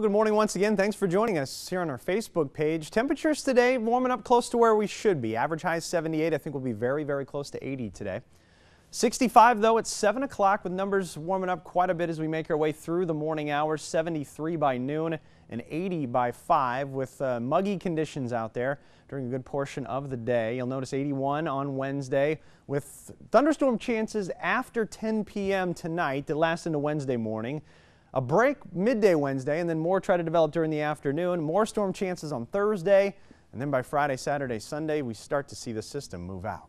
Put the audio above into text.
Well, good morning once again. Thanks for joining us here on our Facebook page. Temperatures today warming up close to where we should be. Average high is 78. I think we'll be very, very close to 80 today. 65 though at 7 o'clock with numbers warming up quite a bit as we make our way through the morning hours. 73 by noon and 80 by 5 with uh, muggy conditions out there during a good portion of the day. You'll notice 81 on Wednesday with thunderstorm chances after 10 p.m. tonight that last into Wednesday morning. A break midday Wednesday, and then more try to develop during the afternoon. More storm chances on Thursday, and then by Friday, Saturday, Sunday, we start to see the system move out.